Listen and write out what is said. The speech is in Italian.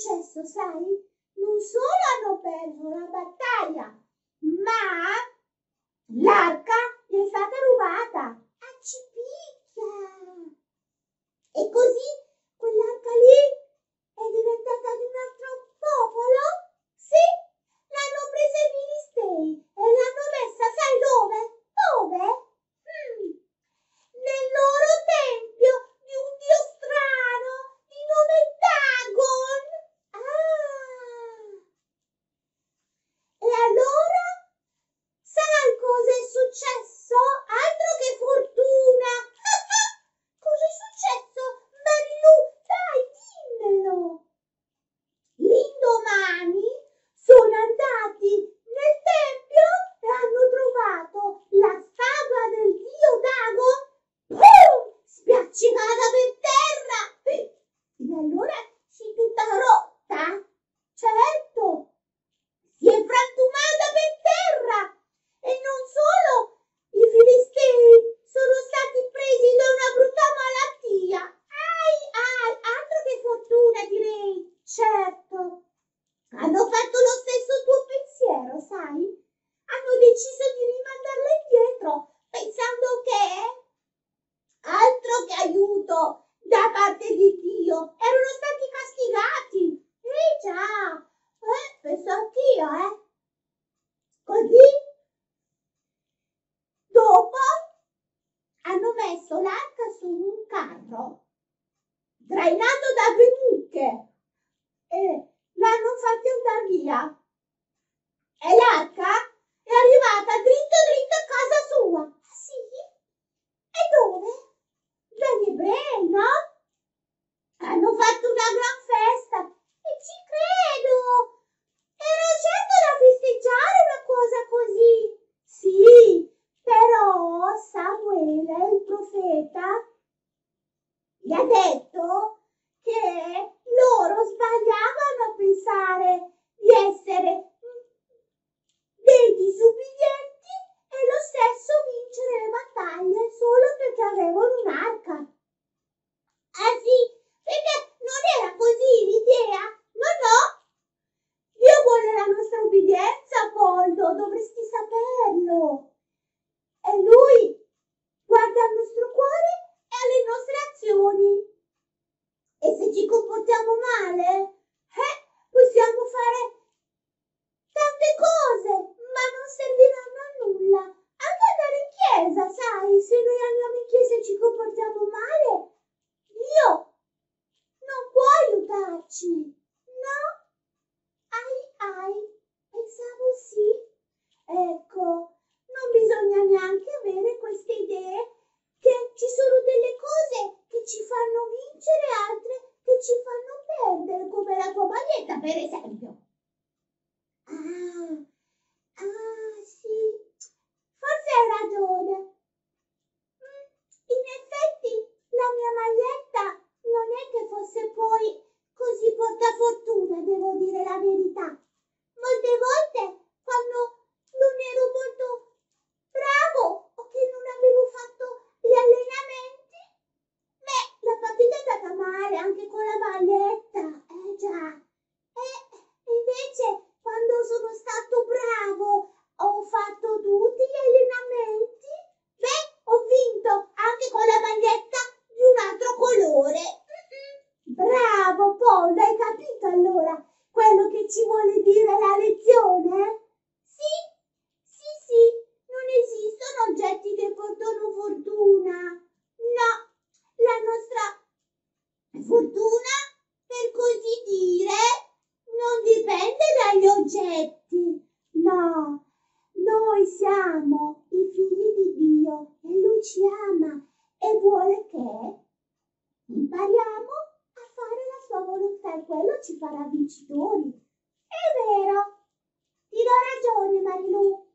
successo, sai? Non solo hanno perso la battaglia, ma l'arca gli è stata rubata. Ah, A cipicchia! E così quell'arca lì eh? Così dopo hanno messo l'arca su un carro trainato da due mucche e l'hanno fatta andare via. E l'arca è arrivata dritto dritto a casa sua. Ah, sì? E dove? Dagli ebrei, no? Hanno fatto una gran Noi siamo i figli di Dio e Lui ci ama e vuole che impariamo a fare la sua volontà e quello ci farà vincitori. È vero, ti do ragione Marilu.